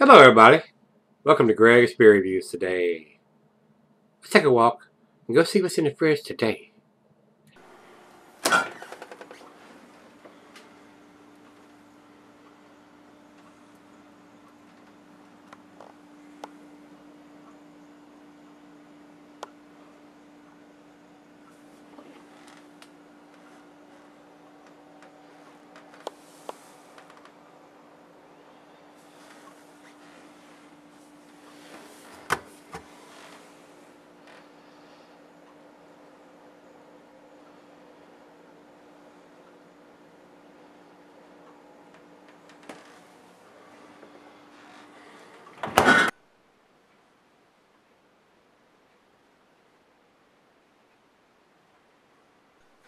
Hello everybody. Welcome to Greg's Beer Reviews today. Let's take a walk and go see what's in the fridge today.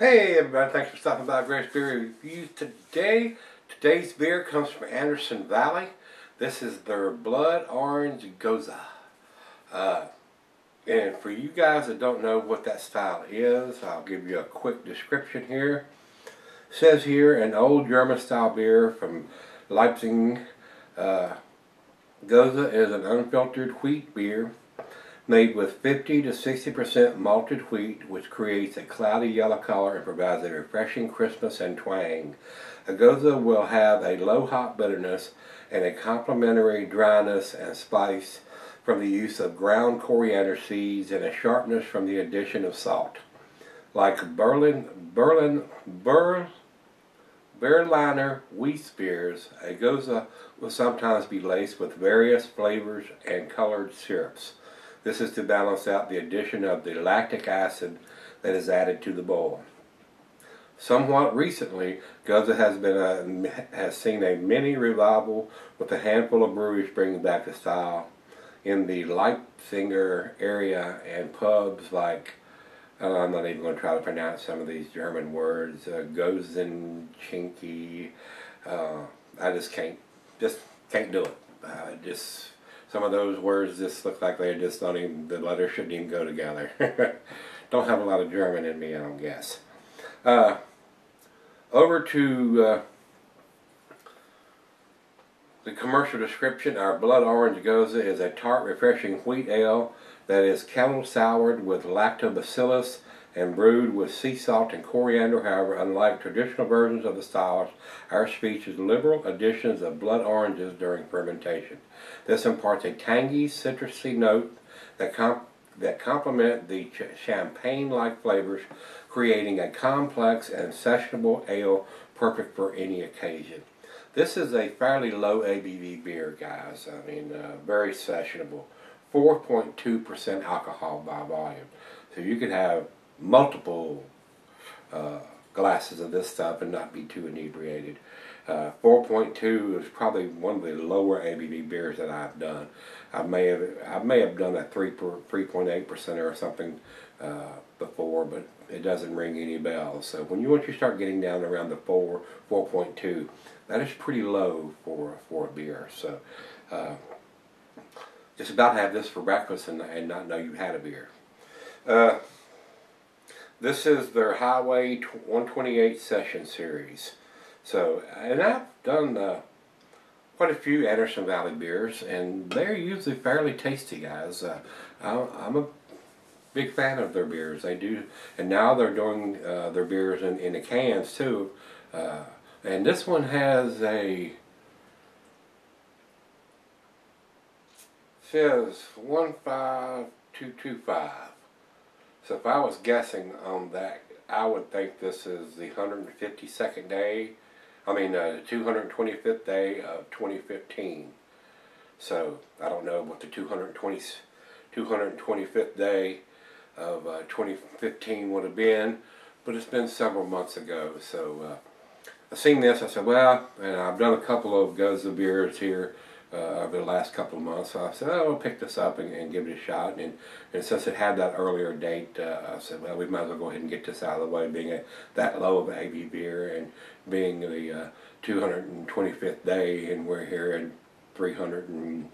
Hey everybody, thanks for stopping by Greg's Beer Reviews today. Today's beer comes from Anderson Valley. This is their Blood Orange Gose. Uh, and for you guys that don't know what that style is, I'll give you a quick description here. It says here, an old German style beer from Leipzig. Uh, Gose is an unfiltered wheat beer made with 50 to 60% malted wheat, which creates a cloudy yellow color and provides a refreshing crispness and twang. A Gose will have a low hop bitterness and a complementary dryness and spice from the use of ground coriander seeds and a sharpness from the addition of salt. Like Berlin, Berlin, Ber, Berliner wheat beers, a Gose will sometimes be laced with various flavors and colored syrups. This is to balance out the addition of the lactic acid that is added to the bowl. Somewhat recently, Gose has been a, has seen a mini revival with a handful of breweries bringing back the style in the Leipziger area and pubs like uh, I'm not even going to try to pronounce some of these German words. Uh, Gozen, Chinky. Uh, I just can't, just can't do it. Uh, just some of those words just look like they just don't even, the letters shouldn't even go together. don't have a lot of German in me, I don't guess. Uh, over to uh, the commercial description. Our Blood Orange Gose is a tart, refreshing wheat ale that is kettle soured with lactobacillus and brewed with sea salt and coriander. However, unlike traditional versions of the style, ours features liberal additions of blood oranges during fermentation. This imparts a tangy, citrusy note that, comp that complement the champagne-like flavors, creating a complex and sessionable ale perfect for any occasion. This is a fairly low ABV beer, guys. I mean, uh, very sessionable. 4.2% alcohol by volume. So you could have multiple uh, glasses of this stuff and not be too inebriated. Uh, 4.2 is probably one of the lower ABV beers that I've done. I may have I may have done a 3 3.8 percent or something uh, before, but it doesn't ring any bells. So when you once you start getting down around the 4 4.2, that is pretty low for for a beer. So uh, just about have this for breakfast and, and not know you had a beer. This is their Highway 128 session series. So, and I've done uh, quite a few Anderson Valley beers, and they're usually fairly tasty, guys. Uh, I'm a big fan of their beers. They do, and now they're doing uh, their beers in, in the cans too. Uh, and this one has a says 15225. So if I was guessing on that, I would think this is the 152nd day, I mean uh, the 225th day of 2015. So I don't know what the 220, 225th day of uh, 2015 would have been, but it's been several months ago. So uh, I seen this, I said, well, and I've done a couple of Gose beers here uh, over the last couple of months. So I said, oh, I'll pick this up and, and give it a shot. And, and since it had that earlier date, uh, I said, well, we might as well go ahead and get this out of the way, being a, that low of AB beer and being the uh, 225th day, and we're here at 300 and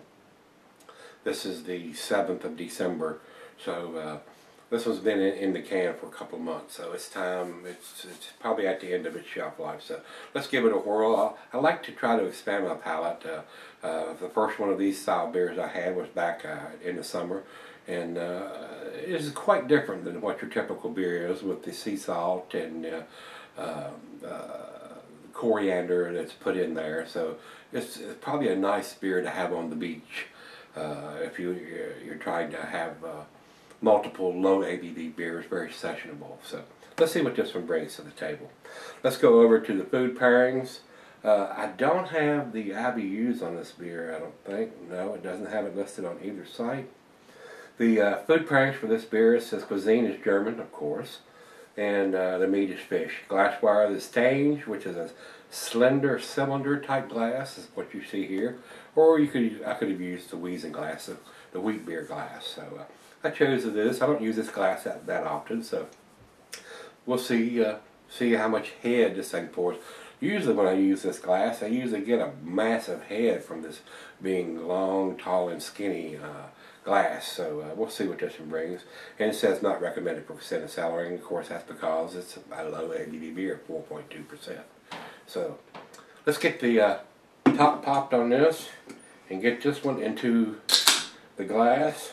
this is the 7th of December. So uh, This one's been in, in the can for a couple months, so it's time. It's it's probably at the end of its shelf life. So let's give it a whirl. I, I like to try to expand my palate. Uh, uh, the first one of these style beers I had was back uh, in the summer, and uh, it is quite different than what your typical beer is with the sea salt and uh, uh, coriander that's put in there. So it's, it's, probably a nice beer to have on the beach if you you're trying to have multiple low ABV beers, very sessionable. So let's see what this one brings to the table. Let's go over to the food pairings. Uh, I don't have the IBUs on this beer, I don't think. No, it doesn't have it listed on either site. The uh, food pairings for this beer says cuisine is German, of course, and uh, the meat is fish. Glassware, the Stange, which is a slender cylinder type glass, is what you see here. Or you could I could have used the Wiesen glass, the wheat beer glass. So uh, I chose this. I don't use this glass that, that often, so we'll see uh, see how much head this thing pours. Usually when I use this glass, I usually get a massive head from this being long, tall, and skinny uh, glass. So uh, we'll see what this one brings. And it says not recommended for percent of cellaring. Of course, that's because it's a low ABV beer, 4.2%. So let's get the uh, top popped on this and get this one into the glass.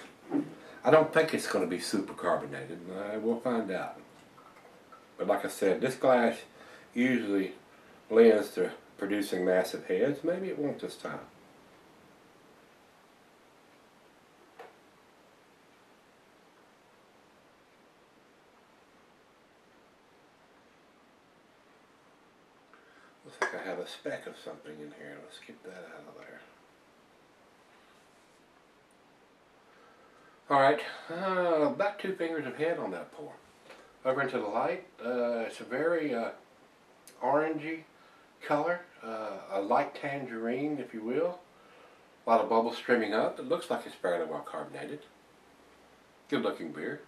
I don't think it's going to be super carbonated. Uh, we'll find out. But like I said, this glass usually lends to producing massive heads. Maybe it won't this time. Looks like I have a speck of something in here. Let's get that out of there. Alright, uh, about two fingers of head on that pour. Over into the light, uh, it's a very uh, orangey color, uh, a light tangerine if you will. A lot of bubbles streaming up. It looks like it's fairly well carbonated. Good looking beer.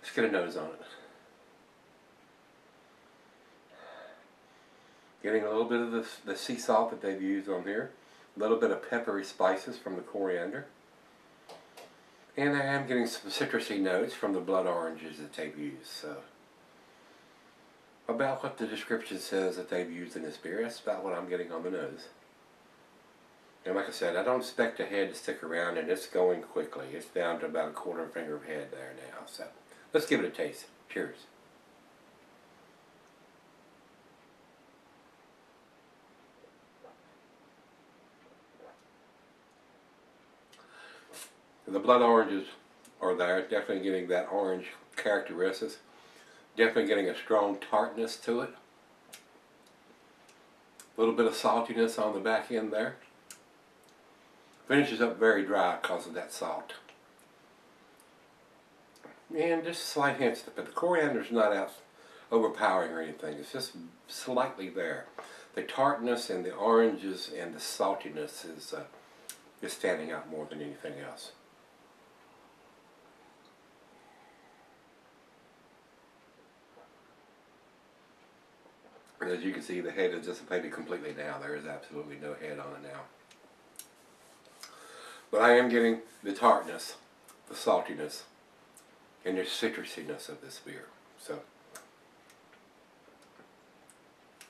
Let's get a nose on it. Getting a little bit of the, the sea salt that they've used on here. A little bit of peppery spices from the coriander. And I am getting some citrusy notes from the blood oranges that they've used. So about what the description says that they've used in this beer, that's about what I'm getting on the nose. And like I said, I don't expect the head to stick around and it's going quickly. It's down to about a quarter finger of head there now. So let's give it a taste. Cheers. The blood oranges are there, definitely getting that orange characteristics. Definitely getting a strong tartness to it. A little bit of saltiness on the back end there. Finishes up very dry because of that salt. And just slight hints, but the coriander's not out overpowering or anything. It's just slightly there. The tartness and the oranges and the saltiness is, uh, is standing out more than anything else. And as you can see, the head is dissipated completely now. There is absolutely no head on it now. But I am getting the tartness, the saltiness, and the citrusiness of this beer. So,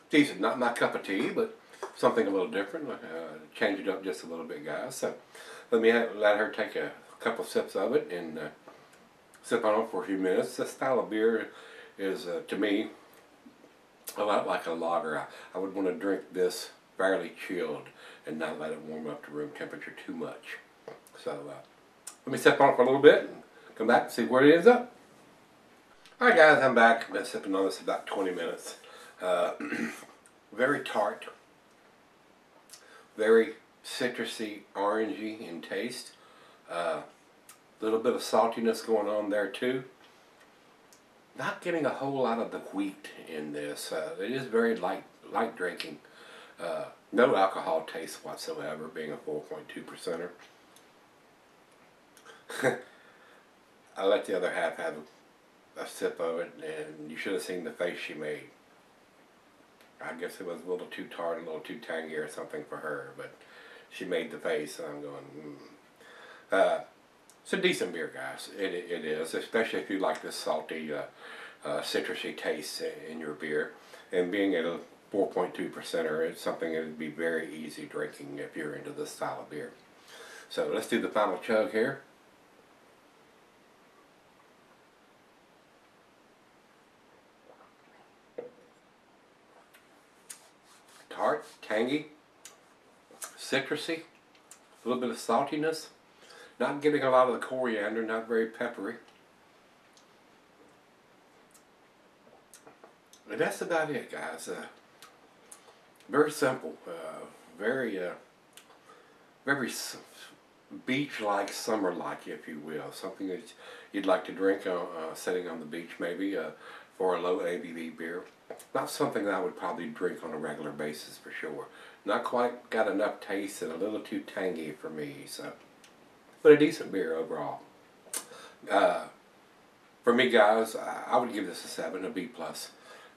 decent. Not my cup of tea, but something a little different. Uh, change it up just a little bit, guys. So, let me have, let her take a couple sips of it and uh, sip on it for a few minutes. This style of beer is, uh, to me, a lot like a lager. I, I would want to drink this fairly chilled and not let it warm up to room temperature too much. So uh, let me sip on it for a little bit and come back and see where it ends up. Alright guys, I'm back. I've been sipping on this about 20 minutes. Uh, very tart. Very citrusy, orangey in taste. A uh, little bit of saltiness going on there too not getting a whole lot of the wheat in this. Uh, it is very light, light drinking. Uh, no alcohol taste whatsoever, being a 4.2 percenter. I let the other half have a, sip of it, and you should have seen the face she made. I guess it was a little too tart, a little too tangy or something for her, but she made the face, and I'm going, mm. uh, it's a decent beer, guys. It, it is, especially if you like this salty, uh, uh, citrusy taste in your beer. And being at a 4.2 percenter, it's something that would be very easy drinking if you're into this style of beer. So let's do the final chug here. Tart, tangy, citrusy, a little bit of saltiness. Not getting a lot of the coriander, not very peppery. And that's about it, guys. Uh, very simple, uh, very, uh, very beach-like, summer-like, if you will. Something that you'd like to drink uh, uh, sitting on the beach, maybe, uh, for a low ABV beer. Not something that I would probably drink on a regular basis for sure. Not quite got enough taste and a little too tangy for me, so. But a decent beer overall. Uh, for me, guys, I would give this a 7, a B+. plus.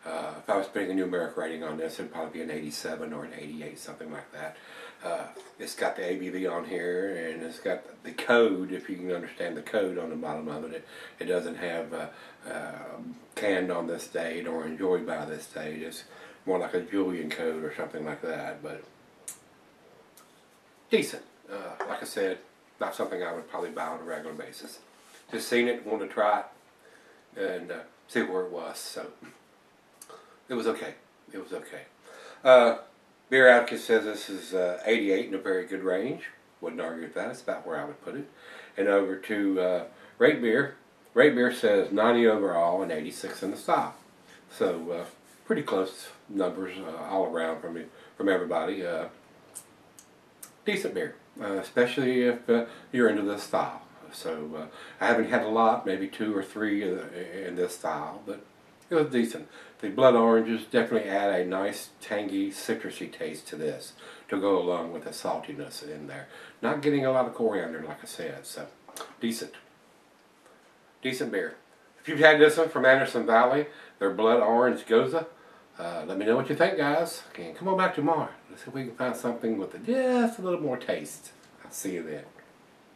Uh, if I was putting a numeric rating on this, it'd probably be an 87 or an 88, something like that. Uh, it's got the ABV on here, and it's got the code, if you can understand the code on the bottom of it. It, it doesn't have uh, uh, canned on this date or enjoyed by this date. It's more like a Julian code or something like that, but decent. Uh, like I said, not something I would probably buy on a regular basis. Just seen it, wanted to try it, and uh, see where it was, so it was okay. It was okay. Uh, Beer Advocate says this is uh, 88 in a very good range. Wouldn't argue with that. It's about where I would put it. And over to uh, Rate Beer. Rate Beer says 90 overall and 86 in the style. So uh, pretty close numbers uh, all around from from everybody. Uh, decent beer, Uh, especially if uh, you're into this style. So uh, I haven't had a lot, maybe two or three in this style, but it was decent. The blood oranges definitely add a nice tangy citrusy taste to this to go along with the saltiness in there. Not getting a lot of coriander like I said, so decent. Decent beer. If you've had this one from Anderson Valley, their blood orange gose, uh, let me know what you think guys. Okay, come on back tomorrow. Let's see if we can find something with just a little more taste. I'll see you then.